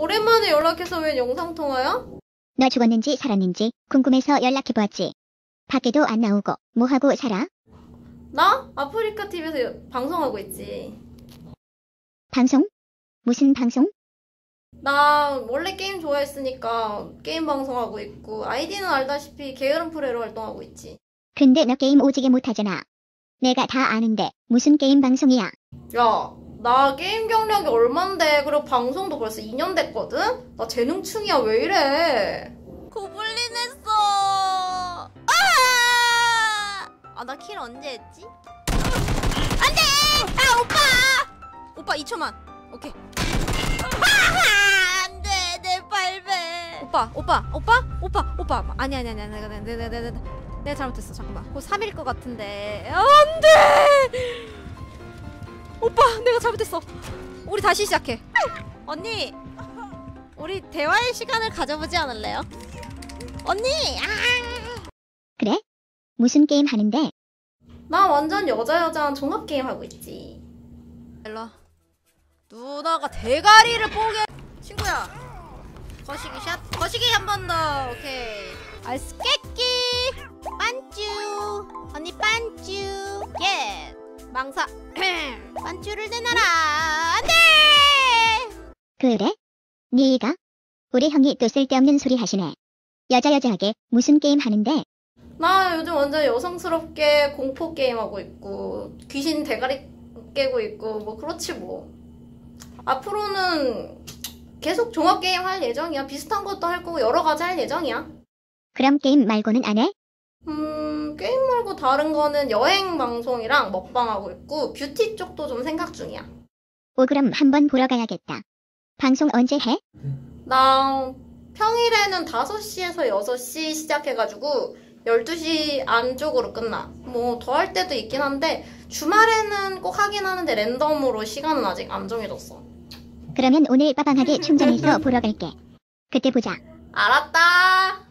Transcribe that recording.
오랜만에 연락해서 웬 영상통화야? 너 죽었는지 살았는지 궁금해서 연락해보았지. 밖에도 안 나오고 뭐하고 살아? 나? 아프리카 TV에서 방송하고 있지. 방송? 무슨 방송? 나 원래 게임 좋아했으니까 게임 방송하고 있고 아이디는 알다시피 게으른 프레로 활동하고 있지. 근데 너 게임 오지게 못하잖아. 내가 다 아는데 무슨 게임 방송이야? 야, 나 게임 경력이 얼만데 그리고 방송도 벌써 2년 됐거든? 나 재능충이야 왜 이래? 고블린 했어. 아! 아, 나 킬 언제 했지? 안 돼! 아, 오빠! 오빠 2초만. 오케이. 아! 안 돼, 내 발배. 오빠, 오빠, 오빠? 오빠, 오빠. 아니, 아니, 아니, 내가, 내가, 내가, 내가, 내가, 잘못했어. 잠깐만. 그거 3일일 것 같은데. 안 돼! 잘못했어. 우리 다시 시작해. 언니, 우리 대화의 시간을 가져보지 않을래요? 언니! 아! 그래? 무슨 게임 하는데? 나 완전 여자 여자한 종합 게임 하고 있지. 일로 와. 누나가 대가리를 뽀개 친구야 거시기 샷 거시기 한 번 더 오케이 알스 깨끼 빤쭈 언니 빤쭈 예 망사 빤쭈를 내놔라 안돼 그래? 니가? 우리 형이 또 쓸데없는 소리 하시네. 여자 여자하게 무슨 게임 하는데? 나 요즘 완전 여성스럽게 공포 게임 하고 있고 귀신 대가리 깨고 있고 뭐 그렇지 뭐. 앞으로는 계속 종합 게임 할 예정이야. 비슷한 것도 할 거고 여러 가지 할 예정이야. 그럼 게임 말고는 안 해? 음, 말고 다른 거는 여행 방송이랑 먹방 하고 있고 뷰티 쪽도 좀 생각 중이야. 오 그럼 한번 보러 가야겠다. 방송 언제 해? 나 평일에는 5시에서 6시 시작해가지고 12시 안쪽으로 끝나. 뭐 더 할 때도 있긴 한데 주말에는 꼭 하긴 하는데 랜덤으로 시간은 아직 안 정해졌어. 그러면 오늘 빠방하게 충전해서 보러 갈게. 그때 보자. 알았다.